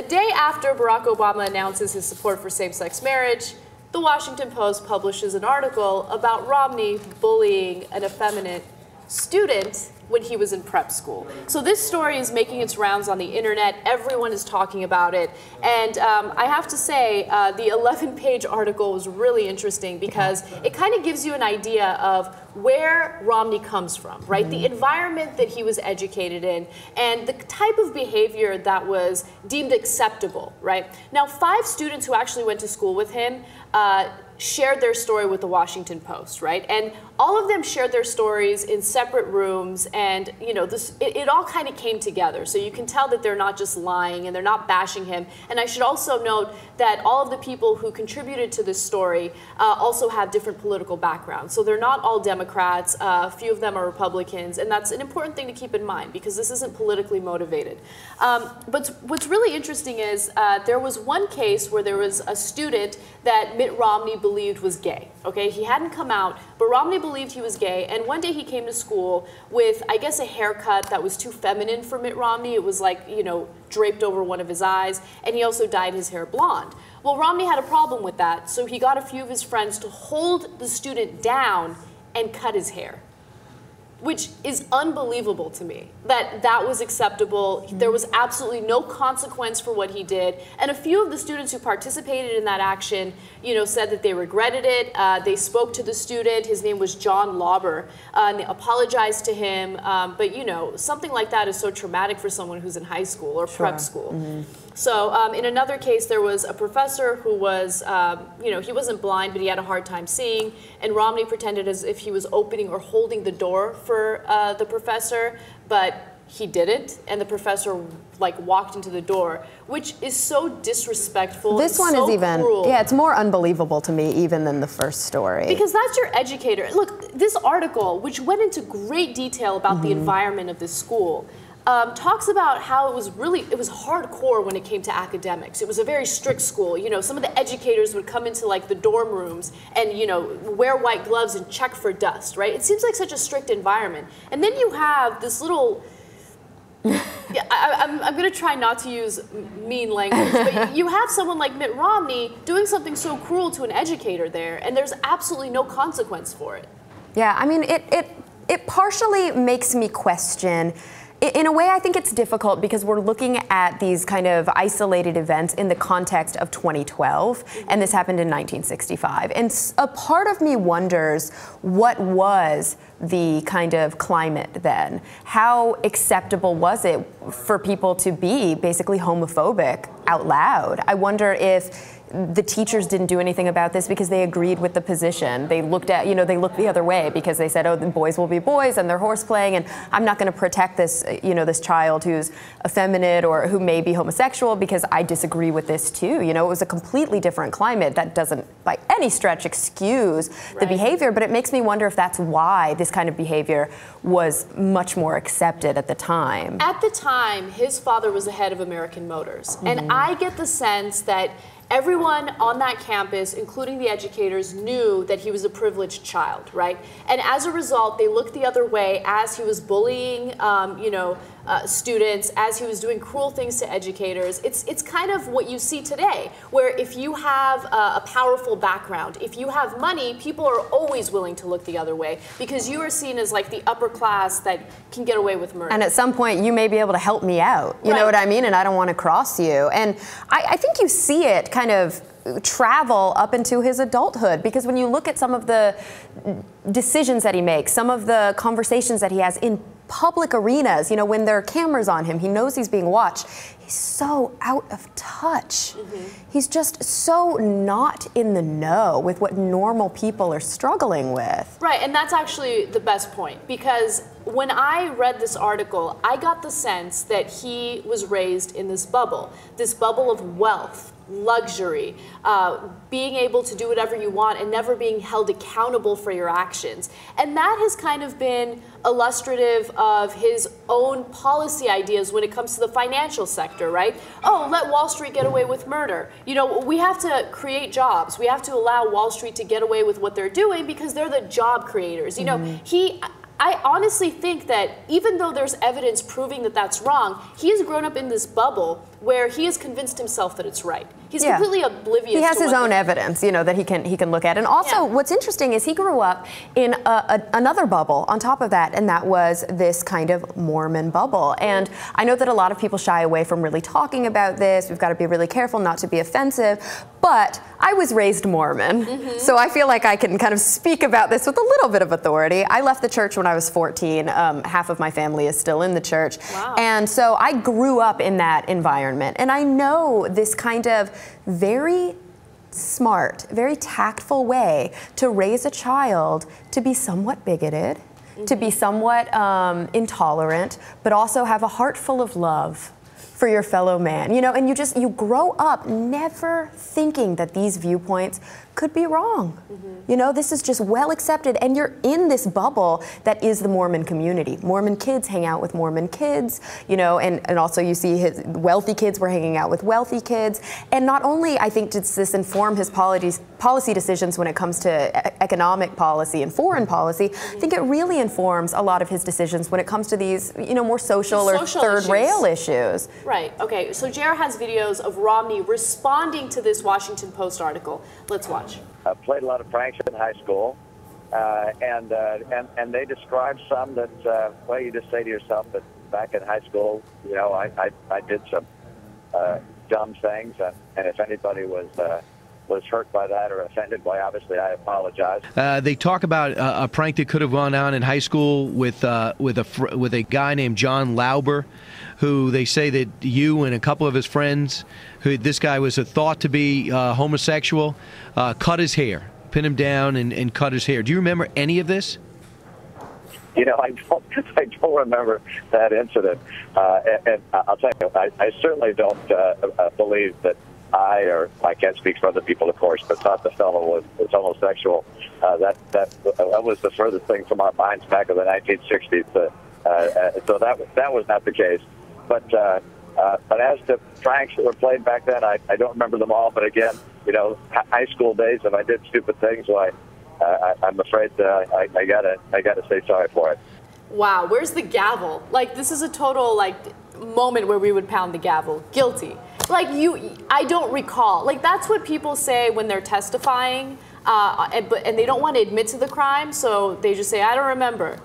a day after Barack Obama announces his support for same sex marriage, the Washington Post publishes an article about Romney bullying an effeminate student when he was in prep school. So this story is making its rounds on the internet. Everyone is talking about it. And um, I have to say, uh, the 11 page article was really interesting because it kind of gives you an idea of where Romney comes from, right? The environment that he was educated in and the type of behavior that was deemed acceptable, right? Now, five students who actually went to school with him. Uh, shared their story with the Washington Post, right? And all of them shared their stories in separate rooms, and you know, this it, it all kind of came together. So you can tell that they're not just lying and they're not bashing him. And I should also note that all of the people who contributed to this story uh, also have different political backgrounds. So they're not all Democrats. Uh, a few of them are Republicans, and that's an important thing to keep in mind because this isn't politically motivated. Um, but what's really interesting is uh, there was one case where there was a student that Mitt Romney believed was gay. Okay, he hadn't come out, but Romney believed he was gay. And one day he came to school with, I guess, a haircut that was too feminine for Mitt Romney. It was like, you know, draped over one of his eyes, and he also dyed his hair blonde. Well, Romney had a problem with that, so he got a few of his friends to hold the student down and cut his hair which is unbelievable to me that that was acceptable. There was absolutely no consequence for what he did. And a few of the students who participated in that action, you know, said that they regretted it. Uh, they spoke to the student. His name was John Lauber, uh, and they apologized to him. Um, but you know, something like that is so traumatic for someone who's in high school or sure. prep school. Mm -hmm. So um, in another case, there was a professor who was, um, you know, he wasn't blind, but he had a hard time seeing, and Romney pretended as if he was opening or holding the door for uh, the professor, but he didn't, and the professor like walked into the door, which is so disrespectful. This one so is even, cruel. yeah, it's more unbelievable to me even than the first story. Because that's your educator. Look, this article, which went into great detail about mm -hmm. the mm-hmm. environment of this school, um, talks about how it was really it was hardcore when it came to academics. It was a very strict school. You know, some of the educators would come into like the dorm rooms and you know wear white gloves and check for dust. Right? It seems like such a strict environment. And then you have this little. yeah, I, am I'm, I'm going to try not to use mean language, but you have someone like Mitt Romney doing something so cruel to an educator there, and there's absolutely no consequence for it. Yeah, I mean, it, it, it partially makes me question in a way, I think it's difficult because we're looking at these kind of isolated events in the context of 2012, and this happened in 1965. And a part of me wonders what was the kind of climate then? How acceptable was it for people to be basically homophobic out loud? I wonder if the teachers didn't do anything about this because they agreed with the position. They looked at, you know, they looked the other way because they said, oh, the boys will be boys and they're horse playing, and I'm not going to protect this, you know, this child who's effeminate or who may be homosexual because I disagree with this too. You know, it was a completely different climate that doesn't, by any stretch, excuse right. the behavior, but it makes me wonder if that's why this kind of behavior was much more accepted at the time. At the time, his father was the head of American Motors, mm -hmm. and mm-hmm. I get the sense that everyone on that campus, including the educators, knew that he was a privileged child, right? And as a result, they looked the other way as he was bullying, um, you know, uh, students, as he was doing cruel things to educators. It's, it's kind of what you see today, where if you have uh, a powerful background, if you have money, people are always willing to look the other way because you are seen as like the upper class that can get away with murder. And at some point, you may be able to help me out. You right. know what I mean? And I don't want to cross you. And I, I think you see it kind of travel up into his adulthood because when you look at some of the decisions that he makes, some of the conversations that he has in public arenas, you know, when there are cameras on him, he knows he's being watched. He's so out of touch. Mm -hmm. He's just so not in the know with what normal people are struggling with. Right, and that's actually the best point because when I read this article, I got the sense that he was raised in this bubble, this bubble of wealth, luxury, uh, being able to do whatever you want and never being held accountable for your actions. And that has kind of been illustrative of his own policy ideas when it comes to the financial sector, right? Oh, let Wall Street get away with murder. You know, we have to create jobs. We have to allow Wall Street to get away with what they're doing because they're the job creators. You know, mm -hmm. he I honestly think that even though there's evidence proving that that's wrong, he has grown up in this bubble where he has convinced himself that it's right. He's Yeah. completely oblivious. he has to his own evidence, you know, that he can he can look at. And also, Yeah. what's interesting is he grew up in a, a, another bubble on top of that, and that was this kind of Mormon bubble. And I know that a lot of people shy away from really talking about this. We've got to be really careful not to be offensive. But I was raised Mormon, Mm-hmm. so I feel like I can kind of speak about this with a little bit of authority. I left the church when I was 14. Um, half of my family is still in the church, Wow. and so I grew up in that environment, and I know this kind of very smart, very tactful way to raise a child to be somewhat bigoted, to be somewhat um, intolerant, but also have a heart full of love for your fellow man. You know, and you just you grow up never thinking that these viewpoints could be wrong. Mm-hmm. You know, this is just well accepted, and you're in this bubble that is the Mormon community. Mormon kids hang out with Mormon kids, you know, and, and also you see his wealthy kids were hanging out with wealthy kids. And not only, I think, does this inform his policies, policy decisions when it comes to economic policy and foreign policy, I think it really informs a lot of his decisions when it comes to these, you know, more social or third issues. rail issues. Right. Okay. So JR has videos of Romney responding to this Washington Post article. Let's watch. I played a lot of pranks in high school, uh, and, uh, and and they describe some that uh, well, you just say to yourself that back in high school, you know, I I, I did some uh, dumb things, and, and if anybody was uh, was hurt by that or offended, why obviously I apologize. Uh, they talk about uh, a prank that could have gone on in high school with uh, with a fr- with a guy named John Lauber, who they say that you and a couple of his friends, who this guy was a thought to be uh, homosexual, uh, cut his hair, pin him down, and, and cut his hair. Do you remember any of this? You know, I don't, I don't remember that incident, uh, and, and I'll tell you, I, I certainly don't uh, believe that I, or I can't speak for other people, of course, but thought the fellow was, was homosexual. Uh, that that that was the furthest thing from our minds back in the 1960s. Uh, uh, so that that was not the case. But uh, uh, but as to pranks that were played back then, I, I don't remember them all. But again, you know, high school days, if I did stupid things, why, uh, I, I'm afraid uh, I, I gotta I gotta say sorry for it. Wow. Where's the gavel? Like this is a total like moment where we would pound the gavel. Guilty. Like you, I don't recall. Like that's what people say when they're testifying. Uh, and, but, and they don't want to admit to the crime, so they just say, I don't remember.